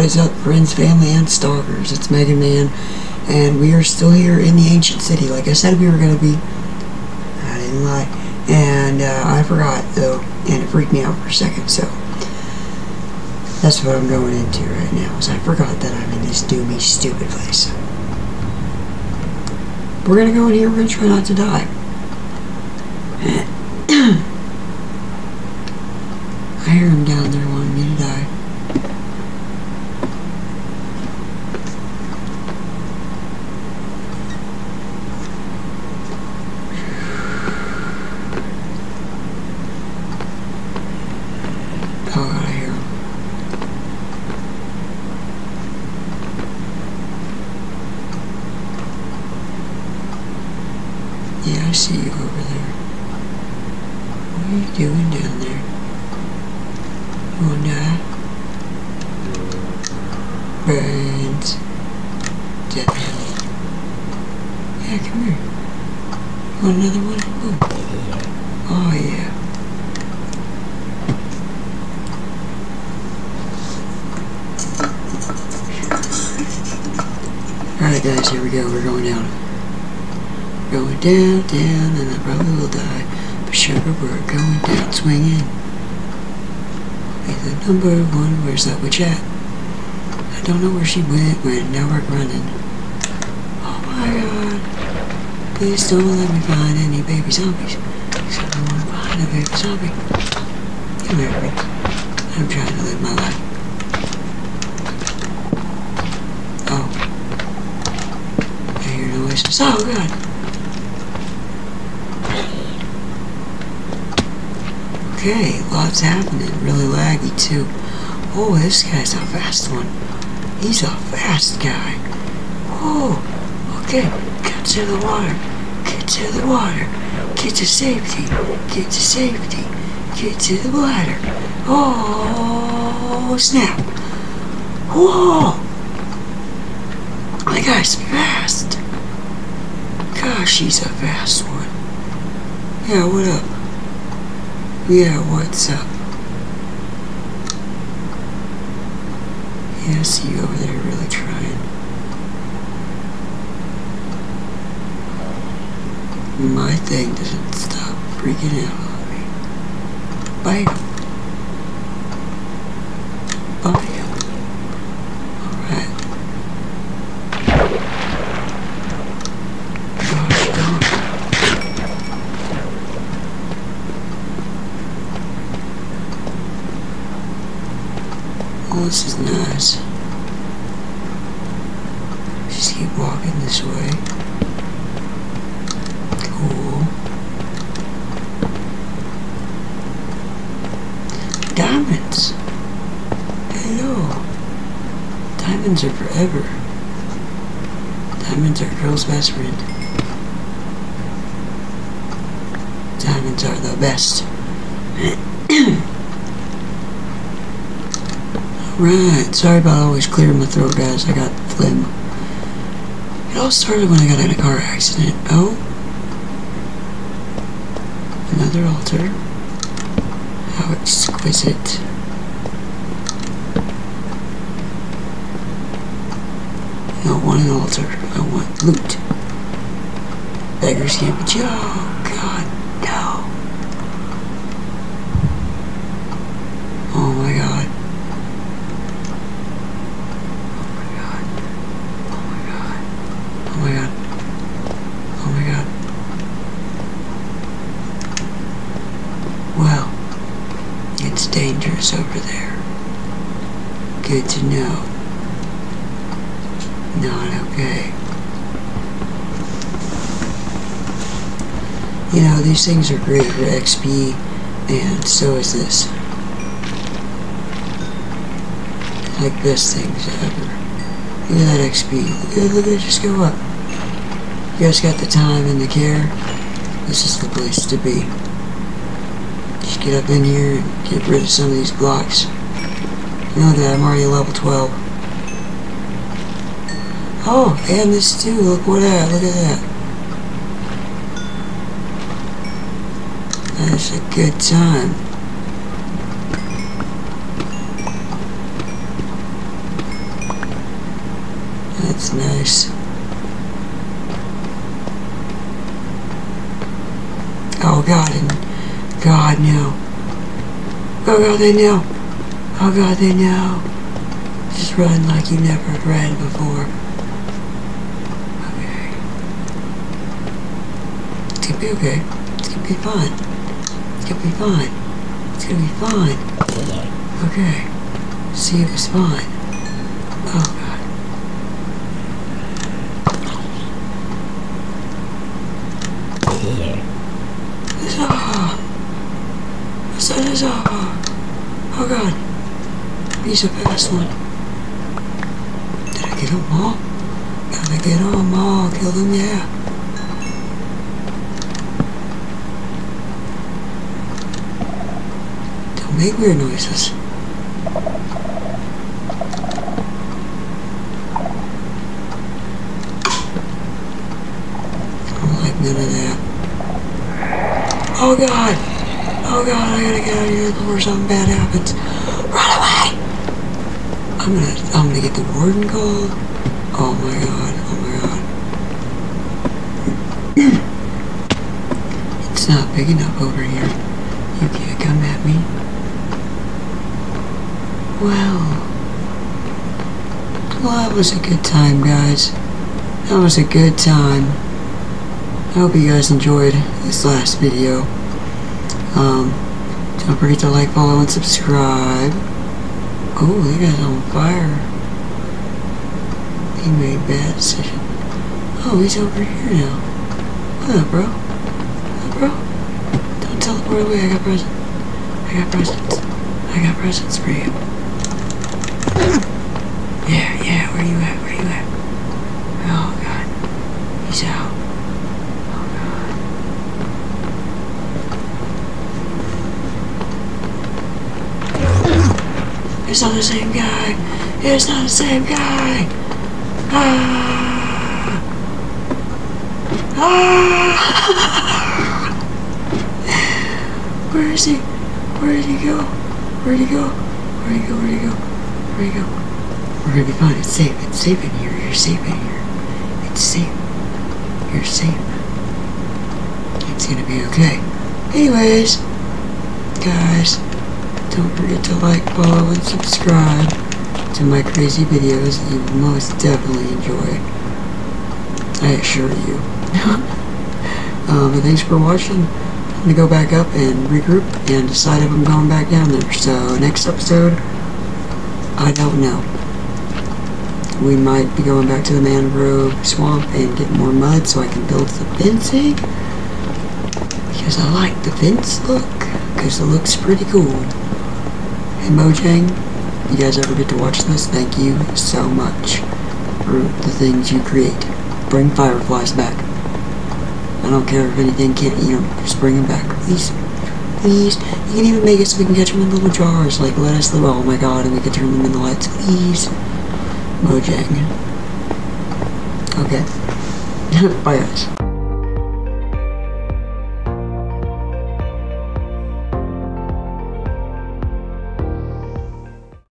What is up, friends, family, and stalkers? It's Megan Man, and we are still here in the ancient city. Like I said, we were going to be. I didn't lie. And uh, I forgot, though, and it freaked me out for a second, so. That's what I'm going into right now, is I forgot that I'm in this doomy, stupid place. We're going to go in here, we're to try not to die. I hear him down there wanting me to die. Oh god, I hear him. Yeah, I see you over there. What are you doing down there? You wanna die? Burns. Dead Yeah, come here. You want another one? Ooh. Oh, yeah. Alright guys, here we go. We're going down. Going down, down, and I probably will die. But sugar, we're going down, swinging. Be the number one. Where's that witch at? I don't know where she went. Went now we're running. Oh my god. Please don't let me find any baby zombies. Because I want to find a baby zombie. Come here. I'm trying to live my life. Oh. I hear noises. Oh god. Okay, lots happening. Really laggy too. Oh, this guy's a fast one. He's a fast guy. Oh, okay. Get to the water. Get to the water. Get to safety. Get to safety. Get to the water. Oh, snap. Whoa. That guy's fast. Gosh, he's a fast one. Yeah, what up? Yeah, what's up? Yeah, I see you over there really trying. My thing doesn't stop freaking out on me. Bite him. Bite him. Alright. Gosh darn. This is nice. Just keep walking this way. Cool. Diamonds. Hello. Diamonds are forever. Diamonds are girl's best friend. Diamonds are the best. Right, sorry about always clearing my throat, guys. I got phlegm. It all started when I got in a car accident. Oh. Another altar. How exquisite. I don't want an altar. I want loot. Beggars can't be. Oh, God, no. Oh my God. Oh my god. Oh my god. Oh my god. Well, it's dangerous over there. Good to know. Not okay. You know, these things are great for XP, and so is this. Like best things ever. Look at that XP. Look at, it just go up. You guys got the time and the care? This is the place to be. Just get up in here and get rid of some of these blocks. You know that I'm already level 12. Oh, and this too. Look what that. Look at that. That's a good time. That's nice. Oh god, God no. Oh god, they know. Oh god, they know. Just run like you never ran before. Okay. It's gonna be okay. It's gonna be fine. It's gonna be fine. It's gonna be fine. Okay. See, it was fine. Oh god. Hold on. Huzzah! I said huzzah! Oh god. He's a fast one. Did I get them all? Gotta get them all. Kill them, yeah. Don't make weird noises. I don't like none of that. Oh god! Oh god, I gotta get out of here before something bad happens. Run away! I'm gonna I'm gonna get the warden called. Oh my god, oh my god. it's not big enough over here. You can't come at me. Well. Well, that was a good time, guys. That was a good time. I hope you guys enjoyed this last video. Um, don't forget to like, follow, and subscribe. Oh, that guy's on fire. He made a bad decision. Oh, he's over here now. What up, bro? What up, bro? Don't teleport away, I got presents. I got presents. I got presents for you. Yeah, yeah, where you at? Where you at? Oh, God. He's out. It's not the same guy. It's not the same guy. Ah. Ah. Where is he? Where did he go? Where did he go? Where did he go? Where did he go? Where did he go? We're gonna be fine. It's safe. It's safe in here. You're safe in here. It's safe. You're safe. It's gonna be okay. Anyways, guys, don't forget to like, follow, and subscribe to my crazy videos that you most definitely enjoy. I assure you. um, and thanks for watching. I'm gonna go back up and regroup and decide if I'm going back down there. So next episode, I don't know. We might be going back to the mangrove swamp and get more mud so I can build the fencing. Because I like the fence look, because it looks pretty cool. Hey Mojang, you guys ever get to watch this? Thank you so much for the things you create. Bring fireflies back. I don't care if anything can't eat them. Just bring them back, please. Please. You can even make it so we can catch them in little jars, like let us live. Oh my god, and we can turn them into lights. Please. Mojang. Okay. Bye guys.